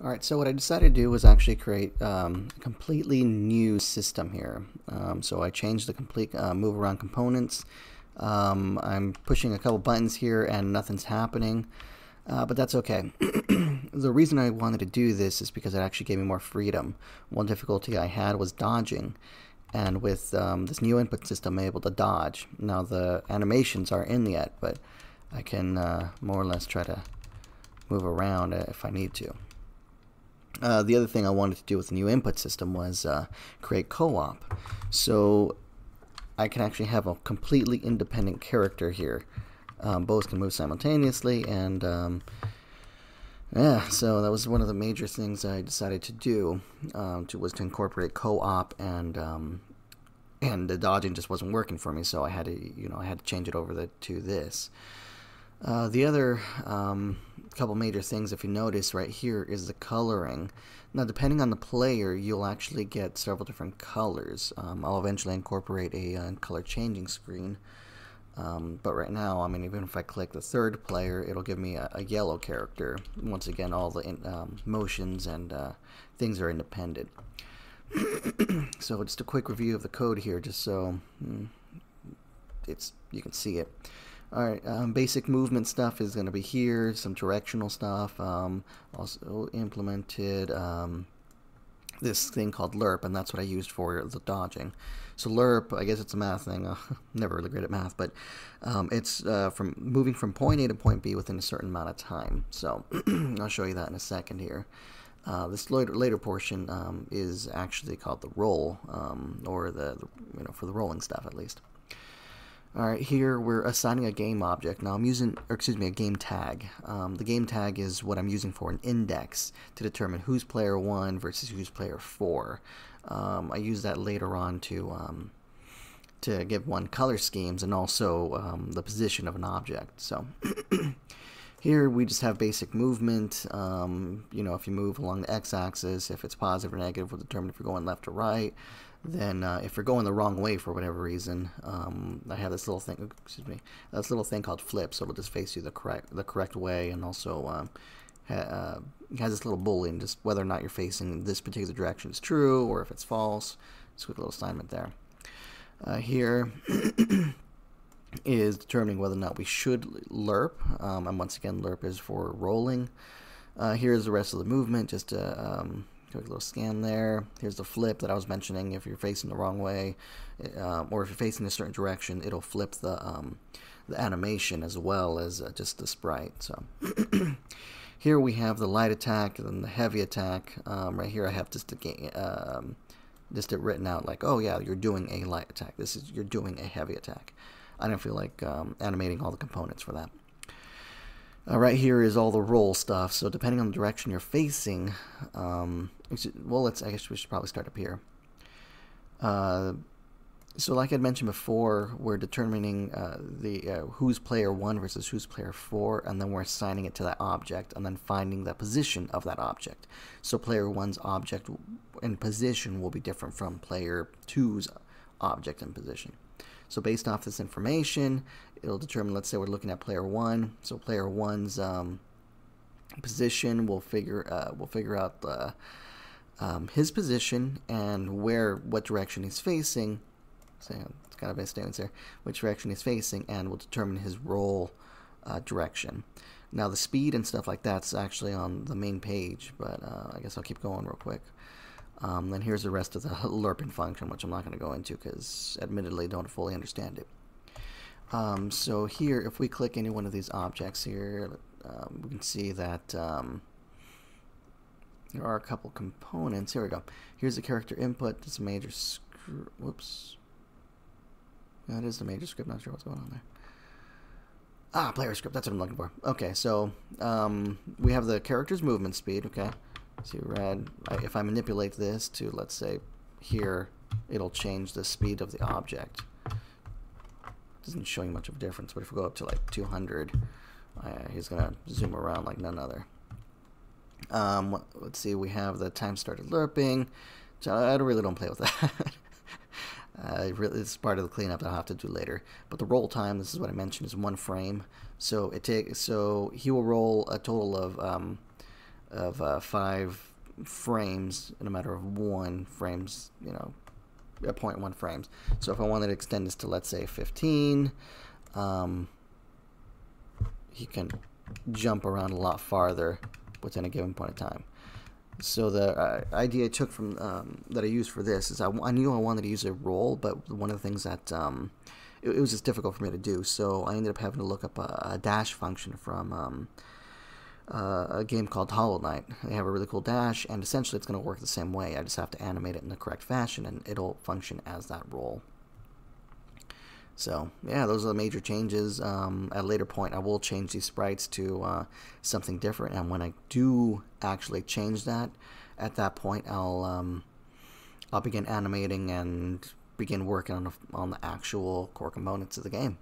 Alright, so what I decided to do was actually create um, a completely new system here. Um, so I changed the complete uh, move around components. Um, I'm pushing a couple buttons here and nothing's happening, uh, but that's okay. the reason I wanted to do this is because it actually gave me more freedom. One difficulty I had was dodging, and with um, this new input system I'm able to dodge. Now the animations aren't in yet, but I can uh, more or less try to move around if I need to. Uh, the other thing I wanted to do with the new input system was uh, create co-op. So I can actually have a completely independent character here. Um, both can move simultaneously and um, yeah, so that was one of the major things I decided to do um, to, was to incorporate co-op and um, and the dodging just wasn't working for me, so I had to you know I had to change it over the, to this. Uh, the other um, couple major things, if you notice right here, is the coloring. Now, depending on the player, you'll actually get several different colors. Um, I'll eventually incorporate a uh, color changing screen. Um, but right now, I mean, even if I click the third player, it'll give me a, a yellow character. Once again, all the in, um, motions and uh, things are independent. so just a quick review of the code here, just so mm, it's you can see it. Alright, um, basic movement stuff is going to be here, some directional stuff, um, also implemented um, this thing called lerp, and that's what I used for the dodging. So lerp, I guess it's a math thing, uh, never really great at math, but um, it's uh, from moving from point A to point B within a certain amount of time. So I'll show you that in a second here. Uh, this later, later portion um, is actually called the roll, um, or the, the, you know for the rolling stuff at least. Alright, here we're assigning a game object. Now I'm using, or excuse me, a game tag. Um, the game tag is what I'm using for an index to determine who's player 1 versus who's player 4. Um, I use that later on to um, to give one color schemes and also um, the position of an object. So here we just have basic movement. Um, you know, if you move along the x-axis, if it's positive or negative, we'll determine if you're going left or right then uh, if you're going the wrong way for whatever reason, um, I have this little thing, excuse me, this little thing called flip, so it'll just face you the correct the correct way, and also um, ha uh, has this little boolean, just whether or not you're facing this particular direction is true or if it's false. Just a quick little assignment there. Uh, here is determining whether or not we should lerp, um, and once again, lerp is for rolling. Uh, here's the rest of the movement, just to um, Quick little scan there. Here's the flip that I was mentioning. If you're facing the wrong way, uh, or if you're facing a certain direction, it'll flip the um, the animation as well as uh, just the sprite. So here we have the light attack and the heavy attack. Um, right here I have just a um, just it written out like, oh yeah, you're doing a light attack. This is you're doing a heavy attack. I don't feel like um, animating all the components for that. Uh, right here is all the roll stuff. So depending on the direction you're facing, um, well, let's. I guess we should probably start up here. Uh, so, like I'd mentioned before, we're determining uh, the uh, who's player one versus who's player four, and then we're assigning it to that object, and then finding the position of that object. So, player one's object and position will be different from player two's object and position. So based off this information, it'll determine, let's say we're looking at player one. So player one's um, position, we'll figure, uh, we'll figure out the, um, his position and where, what direction he's facing. So it's kind of a statements there, which direction he's facing, and will determine his roll uh, direction. Now the speed and stuff like that's actually on the main page, but uh, I guess I'll keep going real quick. Um, then here's the rest of the lerping function, which I'm not going to go into because admittedly don't fully understand it. Um, so here, if we click any one of these objects here, um, we can see that um, there are a couple components. Here we go. Here's the character input. It's a major script. Whoops. That is the major script. Not sure what's going on there. Ah, player script. That's what I'm looking for. Okay, so um, we have the character's movement speed. Okay. See red. If I manipulate this to, let's say, here, it'll change the speed of the object. Doesn't show you much of a difference, but if we go up to like 200, uh, he's going to zoom around like none other. Um, let's see, we have the time started lerping. I really don't play with that. uh, really, it's part of the cleanup that I'll have to do later. But the roll time, this is what I mentioned, is one frame. So it takes. So he will roll a total of um, of uh, five frames in a matter of one frames, you know, a 0.1 frames. So if I wanted to extend this to, let's say, 15, um, he can jump around a lot farther within a given point of time. So the uh, idea I took from um, that I used for this is I, I, knew I wanted to use a roll, but one of the things that um, it, it, was just difficult for me to do. So I ended up having to look up a, a dash function from um, uh, a game called Hollow Knight. They have a really cool dash, and essentially it's going to work the same way. I just have to animate it in the correct fashion, and it'll function as that roll. So yeah, those are the major changes. Um, at a later point, I will change these sprites to uh, something different, and when I do actually change that, at that point I'll um, I'll begin animating and begin working on the, on the actual core components of the game.